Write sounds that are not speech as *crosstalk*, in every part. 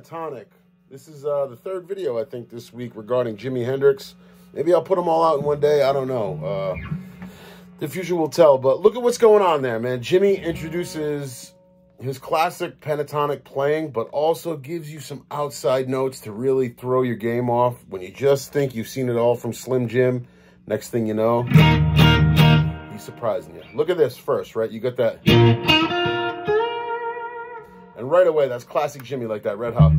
pentatonic. This is uh, the third video, I think, this week regarding Jimi Hendrix. Maybe I'll put them all out in one day. I don't know. Uh, the future will tell. But look at what's going on there, man. Jimi introduces his classic pentatonic playing, but also gives you some outside notes to really throw your game off when you just think you've seen it all from Slim Jim. Next thing you know, he's surprising you. Look at this first, right? You got that. And right away, that's classic Jimi like that, Red Hot.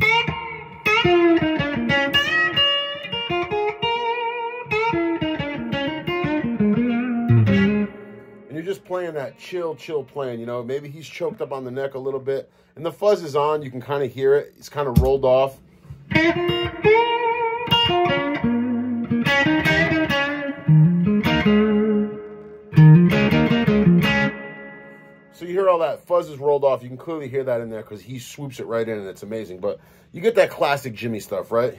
And you're just playing that chill, chill playing, you know. Maybe he's choked up on the neck a little bit. And the fuzz is on. You can kind of hear it. It's kind of rolled off. All that fuzz is rolled off. You can clearly hear that in there because he swoops it right in and it's amazing. But you get that classic Jimi stuff, right?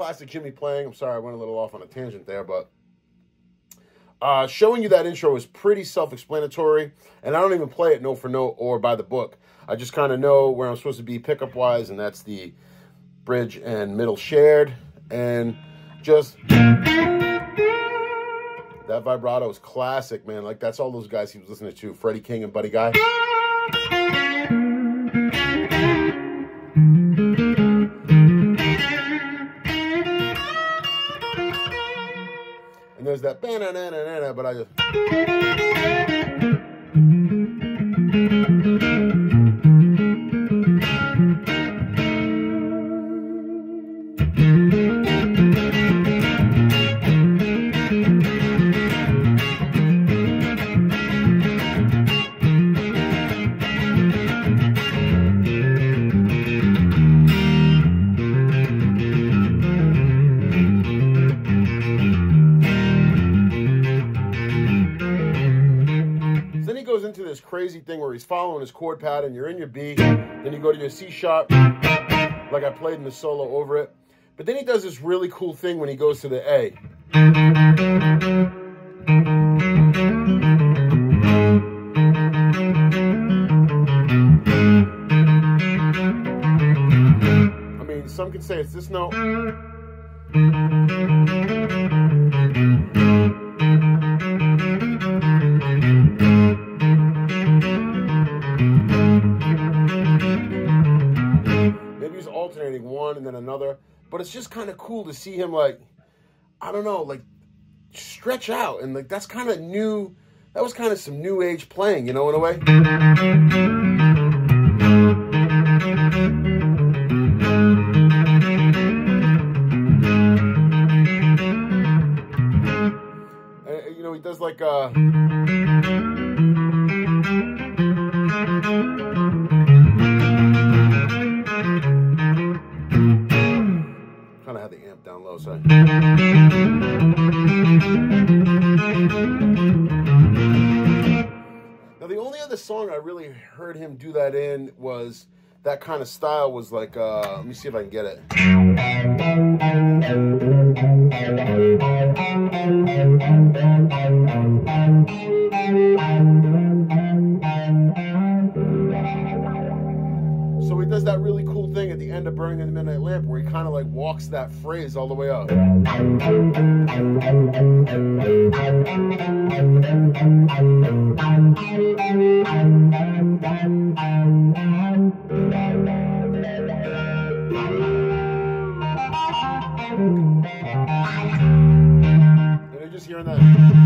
Classic Jimi playing. I'm sorry, I went a little off on a tangent there, but uh, showing you that intro is pretty self-explanatory, and I don't even play it note for note or by the book. I just kind of know where I'm supposed to be pickup-wise, and that's the bridge and middle shared, and just that vibrato is classic, man. Like that's all those guys he was listening to, Freddie King and Buddy Guy. There's that banana, but I crazy thing where he's following his chord pattern. You're in your B, then you go to your C sharp, like I played in the solo over it. But then he does this really cool thing when he goes to the A. I mean, some could say it's this note. Kind of cool to see him like, I don't know, like stretch out. And like that's kind of new. That was kind of some new age playing, you know, in a way. Song I really heard him do that in was that kind of style was like, uh, let me see if I can get it. So he does that really cool thing at the end of Burning in the Midnight Lamp where he kind of like walks that phrase all the way up. And you're just hearing that.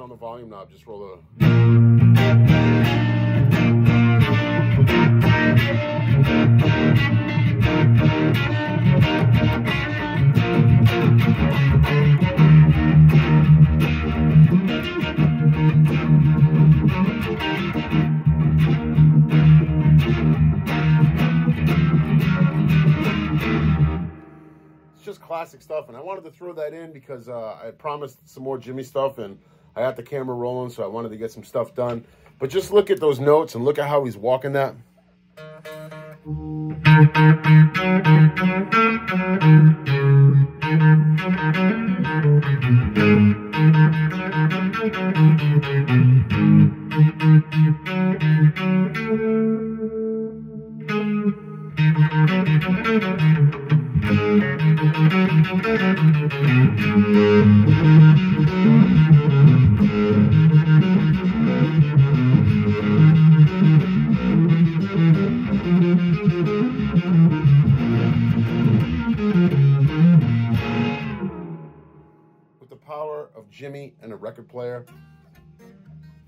On the volume knob. Just roll a... It's just classic stuff. And I wanted to throw that in because uh, I promised some more Jimi stuff and I had the camera rolling, so I wanted to get some stuff done. But just look at those notes and look at how he's walking that. *laughs* With the power of Jimi and a record player.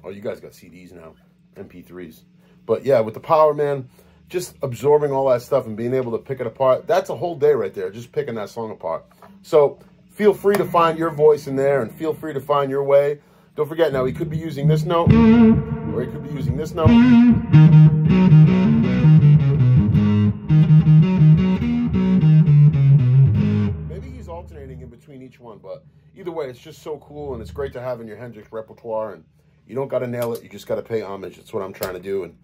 Oh, you guys got CDs now, MP3s. But yeah, with the power, man, just absorbing all that stuff and being able to pick it apart, that's a whole day right there, just picking that song apart. So feel free to find your voice in there and feel free to find your way. Don't forget now, he could be using this note or he could be using this note. Alternating in between each one, but either way, it's just so cool and it's great to have in your Hendrix repertoire and you don't got to nail it. You just got to pay homage. That's what I'm trying to do. And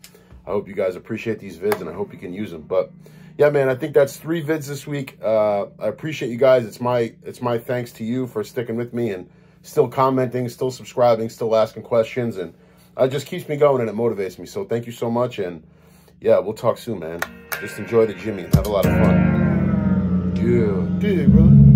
I hope you guys appreciate these vids and I hope you can use them. But yeah, man, I think that's three vids this week. Uh, I appreciate you guys. It's my it's my thanks to you for sticking with me and still commenting, still subscribing, still asking questions. And it just keeps me going and it motivates me. So thank you so much. And yeah, we'll talk soon, man. Just enjoy the Jimi and have a lot of fun. Yeah, dig, brother.